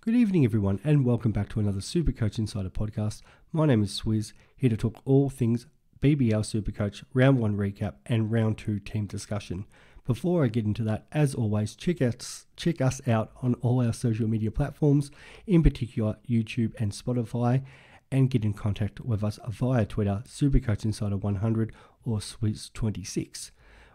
Good evening, everyone, and welcome back to another Supercoach Insider podcast. My name is Swiz, here to talk all things BBL Supercoach, round one recap, and round two team discussion. Before I get into that, as always, check us, check us out on all our social media platforms, in particular YouTube and Spotify, and get in contact with us via Twitter, Supercoach Insider 100 or Swizz26.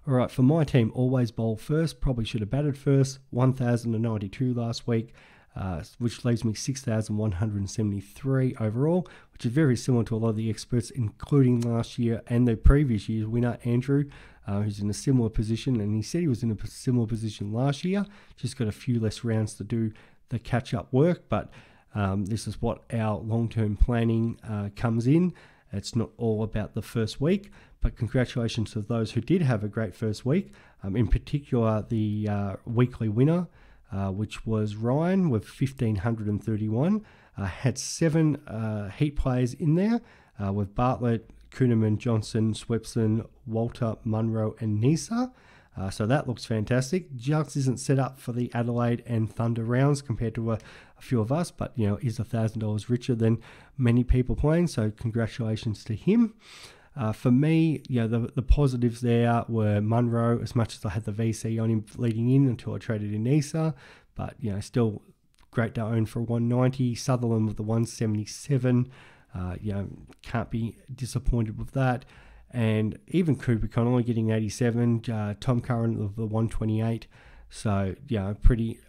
All right, for my team, always bowl first. Probably should have batted first. 1,092 last week uh, which leaves me 6,173 overall, which is very similar to a lot of the experts, including last year and the previous year's winner, Andrew, uh, who's in a similar position. And he said he was in a similar position last year, just got a few less rounds to do the catch up work. But um, this is what our long term planning uh, comes in. It's not all about the first week, but congratulations to those who did have a great first week, um, in particular the uh, weekly winner uh, which was Ryan with 1531. Uh, had seven uh, heat players in there uh, with Bartlett, Kuhnemann, Johnson, Swepson, Walter, Munro, and Neser. Uh, so that looks fantastic. Jugs isn't set up for the Adelaide and Thunder rounds compared to a, a few of us, but you know is a thousand dollars richer than many people playing. So congratulations to him. Uh, for me, yeah, the, the positives there were Munro, as much as I had the VC on him leading in until I traded in Neser, but you know, still great to own for 190. Sutherland with the 177, uh, you know, can't be disappointed with that. And even Cooper Connolly getting 87, uh, Tom Curran of the 128. So, yeah, pretty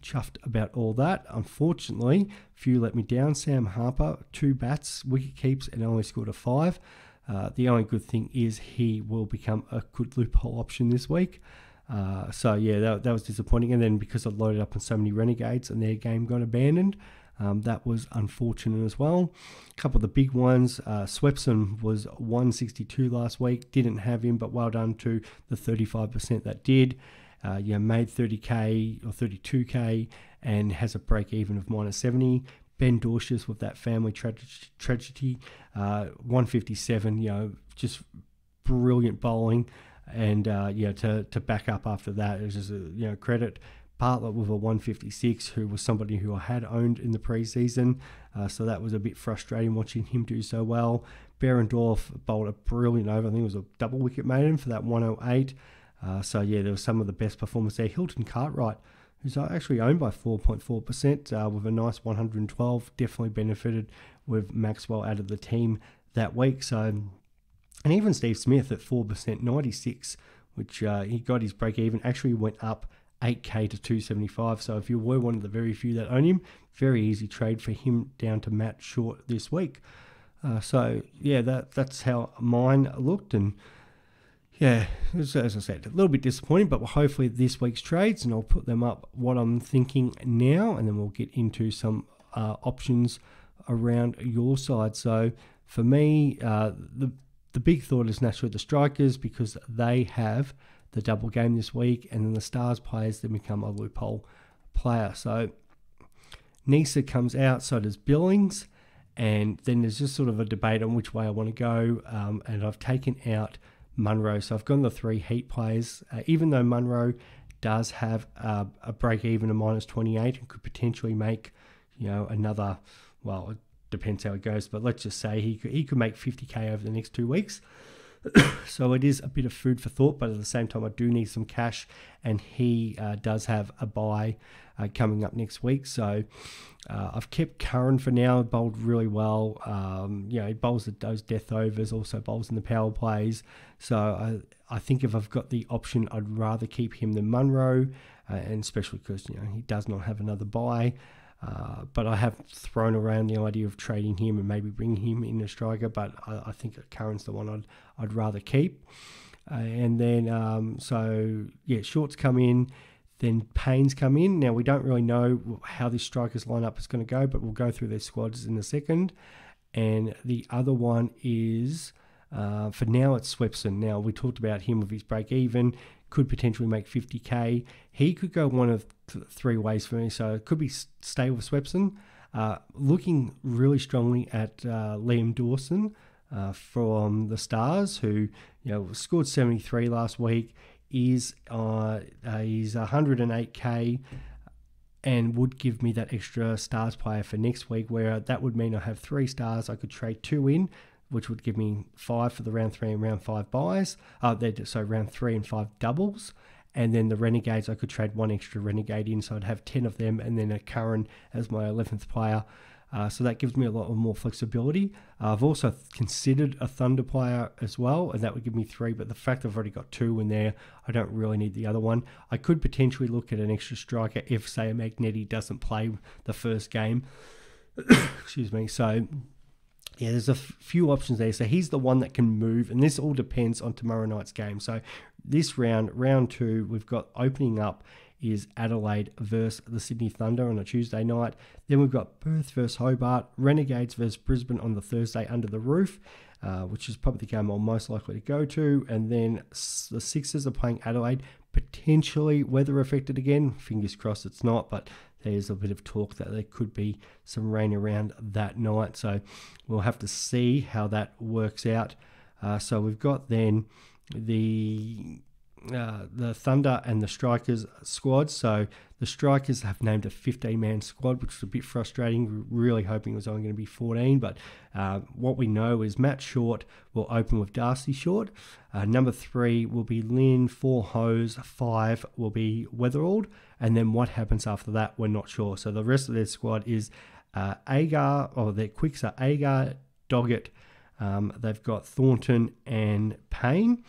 chuffed about all that. Unfortunately, few let me down. Sam Harper, two bats, wicket keeps, and only scored a five. Uh, the only good thing is he will become a good loophole option this week. Uh, so yeah, that, that was disappointing. And then because I loaded up on so many Renegades and their game got abandoned, um, that was unfortunate as well. A couple of the big ones, uh, Swepson was 162 last week. Didn't have him, but well done to the 35% that did. Uh, yeah, made 30k or 32k and has a break even of minus 70. Ben Dwarshuis with that family tra- tragedy, uh, 157, you know, just brilliant bowling. And, uh, yeah, to, to back up after that is just, a, you know, credit. Bartlett with a 156, who was somebody who I had owned in the preseason. Uh, so that was a bit frustrating watching him do so well. Behrendorff bowled a brilliant over. I think it was a double wicket maiden for that 108. Uh, so, yeah, there was some of the best performance there. Hilton Cartwright who's actually owned by 4.4% uh, with a nice 112. Definitely benefited with Maxwell out of the team that week. So, and even Steve Smith at 4%, 96, which uh, he got his break even, actually went up 8k to 275. So if you were one of the very few that own him, very easy trade for him down to Matt Short this week. Uh, so yeah, that that's how mine looked and yeah, as, as, I said, a little bit disappointing, but hopefully this week's trades, and I'll put them up what I'm thinking now, and then we'll get into some uh, options around your side. So for me, uh, the the big thought is naturally the strikers because they have the double game this week, and then the stars players then become a loophole player. So Neser comes out, so does Billings, and then there's just sort of a debate on which way I want to go, um, and I've taken out Munro. So I've gone the three heat players, uh, even though Munro does have uh, a break even of minus 28 and could potentially make, you know, another, well, it depends how it goes, but let's just say he could, he could make 50k over the next two weeks. so it is a bit of food for thought, but at the same time, I do need some cash, and he uh, does have a buy uh, coming up next week. So uh, I've kept Curran for now, bowled really well. Um, you know, he bowls those death overs, also bowls in the power plays. So I, I think if I've got the option, I'd rather keep him than Munro, uh, and especially because you know he does not have another buy. Uh, but I have thrown around the idea of trading him and maybe bringing him in a striker. But I, I think Curran's the one I'd I'd rather keep. Uh, and then um, so yeah, shorts come in, then Paynes come in. Now we don't really know how this strikers lineup is going to go, but we'll go through their squads in a second. And the other one is uh, for now it's Swepson. Now we talked about him with his break even could potentially make 50k. He could go one of three ways for me. So it could be stay with Swepson. Uh, looking really strongly at uh, Liam Dawson uh, from the Stars, who you know scored 73 last week. Is uh, uh, he's 108k and would give me that extra stars player for next week, where that would mean I have three stars. I could trade two in, which would give me five for the round three and round five buys. Uh, so round three and five doubles. And then the Renegades, I could trade one extra Renegade in, so I'd have 10 of them, and then a Curran as my 11th player. Uh, so that gives me a lot more flexibility. Uh, I've also considered a Thunder player as well, and that would give me three. But the fact I've already got two in there, I don't really need the other one. I could potentially look at an extra striker if, say, a Manenti doesn't play the first game. Excuse me. So yeah, there's a f- few options there. So he's the one that can move, and this all depends on tomorrow night's game. So this round, round two, we've got opening up is Adelaide versus the Sydney Thunder on a Tuesday night. Then we've got Perth versus Hobart, Renegades versus Brisbane on the Thursday under the roof, uh, which is probably the game I'm most likely to go to. And then the Sixers are playing Adelaide, potentially weather affected again. Fingers crossed it's not, but there's a bit of talk that there could be some rain around that night. So we'll have to see how that works out. Uh, so we've got then the uh, the Thunder and the Strikers squad. So the Strikers have named a 15 man squad, which is a bit frustrating. Really hoping it was only going to be 14, but uh, what we know is Matt Short will open with Darcy Short. Uh, number three will be Lynn, four Hose, five will be Weatherald, and then what happens after that, we're not sure. So the rest of their squad is uh, Agar, or their quicks are Agar, Doggett, um, they've got Thornton and Payne.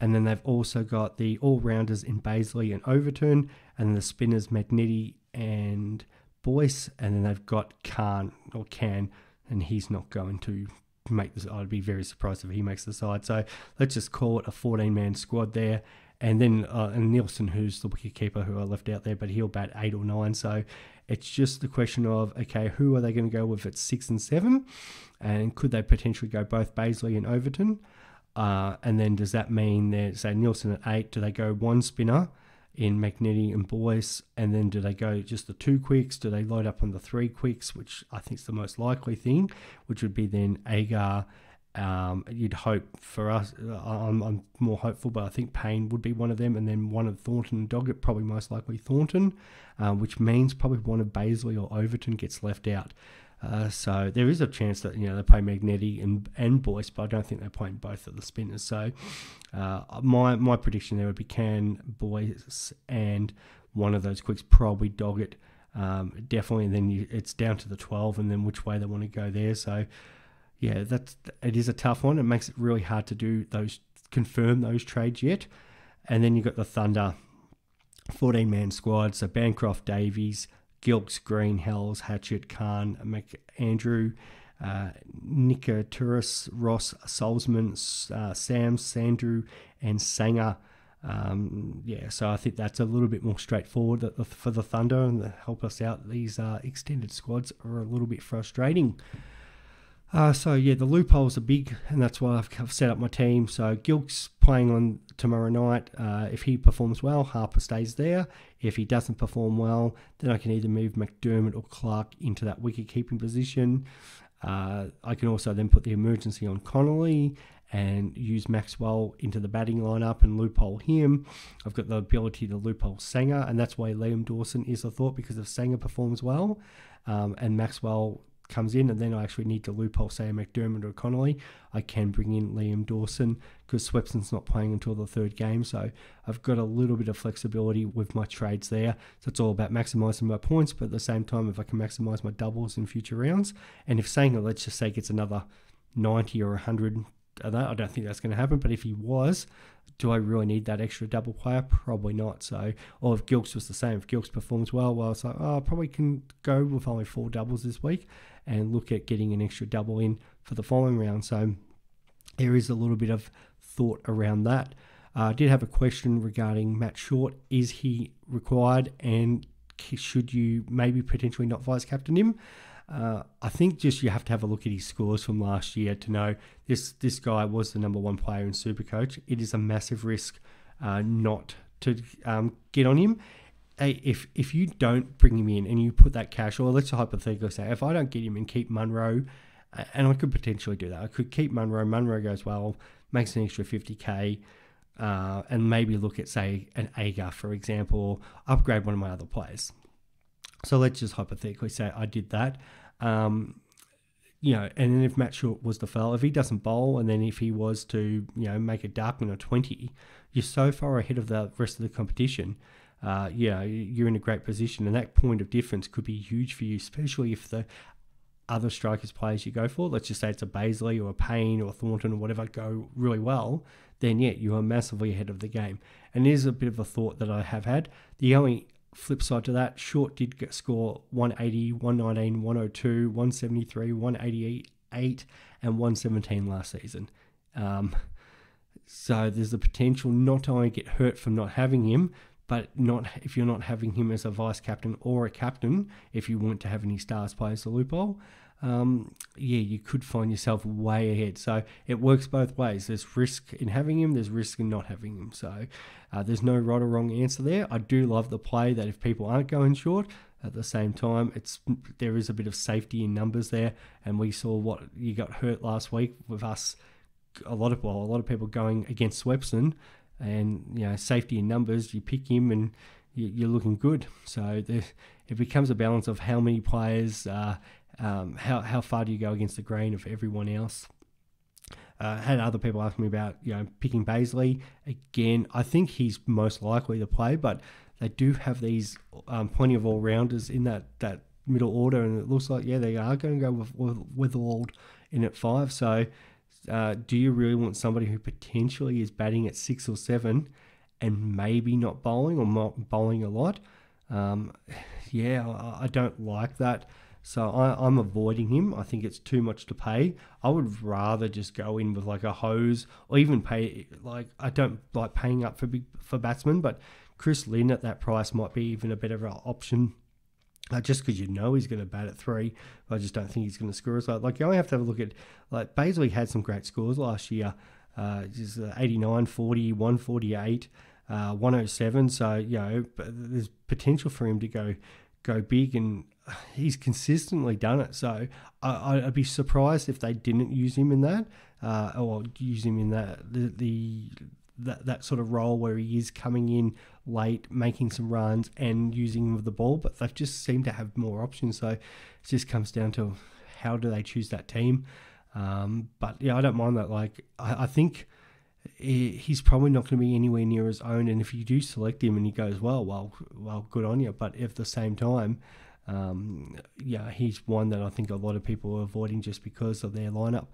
And then they've also got the all rounders in Bazley and Overton, and the spinners Manenti and Boyce. And then they've got Khan or Can, and he's not going to make this. I'd be very surprised if he makes the side. So let's just call it a 14 man squad there. And then uh, and Nielsen, who's the wicket keeper, who I left out there, but he'll bat eight or nine. So it's just the question of okay, who are they going to go with at six and seven, and could they potentially go both Bazley and Overton? Uh, and then does that mean that, say, Nielsen at eight, do they go one spinner in Manenti and Boyce? And then do they go just the two quicks? Do they load up on the three quicks, which I think is the most likely thing, which would be then Agar. Um, you'd hope for us, uh, I'm, I'm, more hopeful, but I think Payne would be one of them. And then one of Thornton and Doggett, probably most likely Thornton, uh, which means probably one of Bazley or Overton gets left out. Uh, so there is a chance that you know they play Manenti and and Boyce, but I don't think they're both of the spinners. So uh, my my prediction there would be Can Boyce and one of those quicks probably Doggett um, definitely, and then you, it's down to the twelve, and then which way they want to go there. So yeah, that's it is a tough one. It makes it really hard to do those confirm those trades yet. And then you've got the Thunder 14 man squad. So Bancroft, Davies, Gilkes, Green, Hales, Hatchett, Khan, McAndrew, uh, Nikitaras, Ross, Salzman, uh, Sam, Sandhu, and Sangha. Um, yeah, so I think that's a little bit more straightforward for the Thunder and help us out. These uh, extended squads are a little bit frustrating. Uh, so yeah, the loopholes are big, and that's why I've, set up my team. So Gilkes playing on tomorrow night. Uh, if he performs well, Harper stays there. If he doesn't perform well, then I can either move McDermott or Clark into that wicket keeping position. Uh, I can also then put the emergency on Connolly and use Maxwell into the batting lineup and loophole him. I've got the ability to loophole Sangha, and that's why Liam Dawson is a thought because if Sangha performs well um, and Maxwell comes in, and then I actually need to loophole, say, McDermott or Connolly, I can bring in Liam Dawson because Swepson's not playing until the third game. So I've got a little bit of flexibility with my trades there. So it's all about maximising my points, but at the same time, if I can maximise my doubles in future rounds, and if Sangha, let's just say, gets another 90 or 100 I don't think that's going to happen, but if he was, do I really need that extra double player? Probably not. So, or if Gilkes was the same, if Gilkes performs well, well, it's like, oh, I probably can go with only four doubles this week and look at getting an extra double in for the following round. So, there is a little bit of thought around that. Uh, I did have a question regarding Matt Short. Is he required and should you maybe potentially not vice captain him? Uh, I think just you have to have a look at his scores from last year to know this this guy was the number one player in Supercoach. It is a massive risk uh, not to um, get on him. If if you don't bring him in and you put that cash, or let's hypothetically say, if I don't get him and keep Munro, and I could potentially do that, I could keep Munro. Munro goes well, makes an extra fifty k. Uh, and maybe look at say an Agar for example, or upgrade one of my other players So let's just hypothetically say I did that. Um, you know, and then if Matt Short was the fell, if he doesn't bowl, and then if he was to, you know, make a Darkman a 20, you're so far ahead of the rest of the competition. Uh, yeah, you're in a great position, and that point of difference could be huge for you, especially if the other strikers players you go for, let's just say it's a Bazley or a Payne or Thornton or whatever, go really well, then yeah, you are massively ahead of the game. And it is a bit of a thought that I have had. The only flip side to that, Short did get score 180, 119, 102, 173, 188, and 117 last season. Um, so there's the potential not only get hurt from not having him, but not if you're not having him as a vice captain or a captain, if you want to have any stars play as a loophole, um, yeah, you could find yourself way ahead. So it works both ways. There's risk in having him, there's risk in not having him. So uh, there's no right or wrong answer there. I do love the play that if people aren't going short, at the same time, it's there is a bit of safety in numbers there, and we saw what you got hurt last week with us. A lot of well, a lot of people going against Swepson, and you know safety in numbers. You pick him and you, are looking good. So it becomes a balance of how many players, uh, um, how how far do you go against the grain of everyone else. Uh, had other people ask me about you know picking Bazley again. I think he's most likely to play, but they do have these um, plenty of all rounders in that that middle order, and it looks like yeah they are going to go with with Wald in at five. So uh, do you really want somebody who potentially is batting at six or seven and maybe not bowling or not bowling a lot? Um, yeah, I, don't like that. So I, am avoiding him. I think it's too much to pay. I would rather just go in with like a hose or even pay like I don't like paying up for big for batsmen, but Chris Lynn at that price might be even a better option uh, just because you know he's going to bat at three, I just don't think he's going to score as well. Like you only have to have a look at like Bazley had some great scores last year, uh, just uh, 89, 40, 148, uh, 107. So you know there's potential for him to go go big, and he's consistently done it. So I, would be surprised if they didn't use him in that, uh, or use him in that the, the that, that sort of role where he is coming in late, making some runs and using the ball, but they've just seem to have more options. So it just comes down to how do they choose that team. Um, but yeah, I don't mind that. Like, I, I think he's probably not going to be anywhere near his own. And if you do select him and he goes well, well, well, good on you. But at the same time, um, yeah, he's one that I think a lot of people are avoiding just because of their lineup.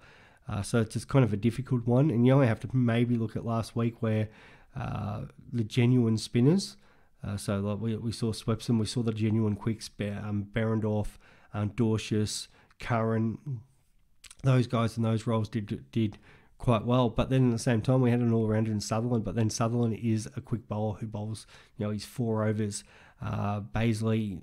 Uh, so it's just kind of a difficult one, and you only have to maybe look at last week where uh, the genuine spinners. Uh, so like we, we saw Swepson, we saw the genuine quicks, um, Behrendorff, um, Dwarshuis, Curran. Those guys in those roles did did quite well. But then at the same time, we had an all rounder in Sutherland. But then Sutherland is a quick bowler who bowls, you know, he's four overs. Uh, Bazley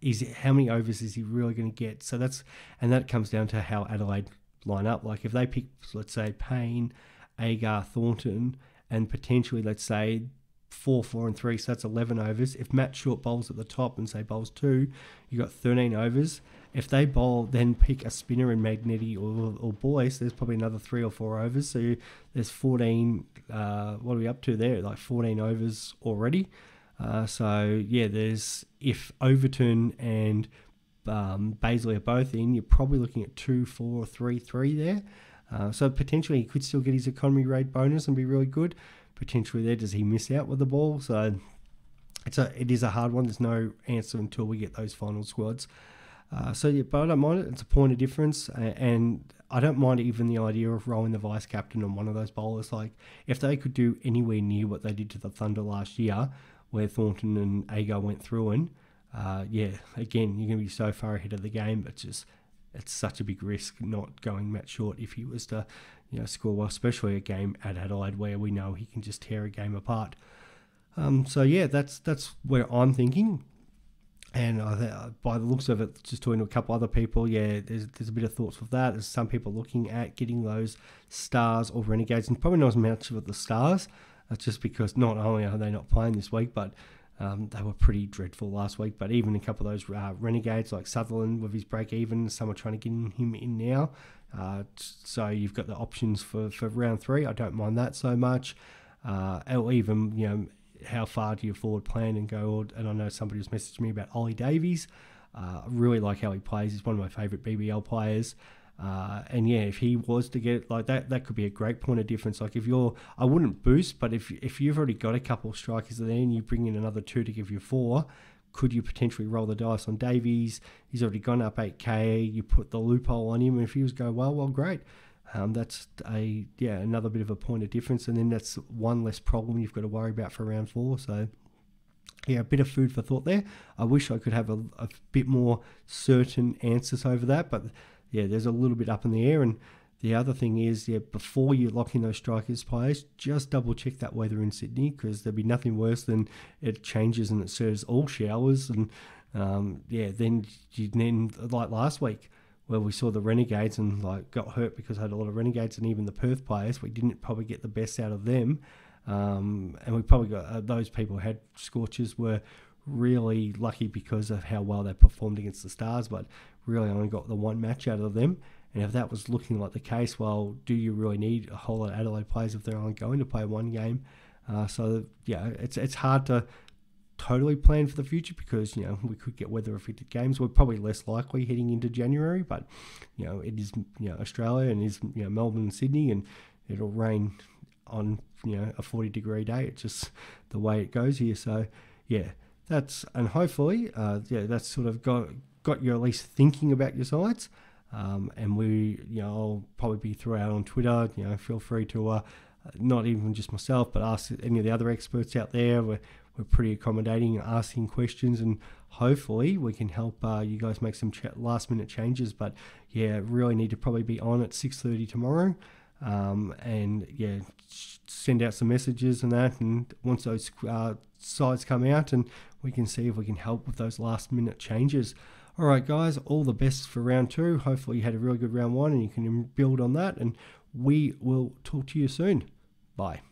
is how many overs is he really going to get? So that's and that comes down to how Adelaide line up. Like if they pick, let's say, Payne, Agar, Thornton, and potentially, let's say, four, four, and three, so that's 11 overs. If Matt Short bowls at the top and say bowls two, you got 13 overs. If they bowl, then pick a spinner in Manenti or, or Boyce, there's probably another three or four overs. So there's 14, uh, what are we up to there? Like 14 overs already. Uh, so yeah, there's if Overton and um, are both in, you're probably looking at two, four, three, three there. Uh, so potentially he could still get his economy rate bonus and be really good. Potentially there, does he miss out with the ball? So it's a it is a hard one. There's no answer until we get those final squads. Uh, so yeah, but I don't mind it. It's a point of difference, and I don't mind even the idea of rolling the vice captain on one of those bowlers. Like if they could do anywhere near what they did to the Thunder last year, where Thornton and Agar went through and uh, yeah, again, you're going to be so far ahead of the game, but just it's such a big risk not going Matt Short if he was to, you know, score well, especially a game at Adelaide where we know he can just tear a game apart. Um, so yeah, that's that's where I'm thinking. And uh, by the looks of it, just talking to a couple other people, yeah, there's, there's a bit of thoughts with that. There's some people looking at getting those stars or renegades, and probably not as much with the stars. That's just because not only are they not playing this week, but um, they were pretty dreadful last week, but even a couple of those uh, renegades like Sutherland with his break even, some are trying to get him in now. Uh, so you've got the options for, for round three. I don't mind that so much. Uh, or even, you know, how far do you forward plan and go? And I know somebody has messaged me about Ollie Davies. Uh, I really like how he plays. He's one of my favourite BBL players. Uh, and yeah, if he was to get like that, that could be a great point of difference. Like if you're, I wouldn't boost, but if if you've already got a couple of strikers there and you bring in another two to give you four, could you potentially roll the dice on Davies? He's already gone up 8k. You put the loophole on him, and if he was going well, well, great. Um, that's a yeah another bit of a point of difference, and then that's one less problem you've got to worry about for round four. So yeah, a bit of food for thought there. I wish I could have a, a bit more certain answers over that, but yeah, there's a little bit up in the air. And the other thing is, yeah, before you lock in those strikers players, just double check that weather in Sydney because there'd be nothing worse than it changes and it serves all showers. And um, yeah, then you then like last week where we saw the Renegades and like got hurt because I had a lot of Renegades and even the Perth players, we didn't probably get the best out of them. Um, and we probably got uh, those people had Scorchers were really lucky because of how well they performed against the Stars, but really only got the one match out of them. And if that was looking like the case, well, do you really need a whole lot of Adelaide players if they're only going to play one game? Uh, so yeah, it's it's hard to totally plan for the future because you know we could get weather affected games. We're probably less likely heading into January, but you know it is you know Australia and is you know Melbourne and Sydney, and it'll rain on you know a 40 degree day. It's just the way it goes here. So yeah, that's and hopefully uh, yeah that's sort of got got you at least thinking about your sites. Um, and we, you know, I'll probably be throughout on Twitter. You know, feel free to uh, not even just myself, but ask any of the other experts out there. We're, we're pretty accommodating, and asking questions, and hopefully we can help uh, you guys make some ch- last minute changes. But yeah, really need to probably be on at six thirty tomorrow, um, and yeah, send out some messages and that. And once those uh, sites come out, and we can see if we can help with those last minute changes. All right, guys, all the best for round two. Hopefully, you had a really good round one and you can build on that. And we will talk to you soon. Bye.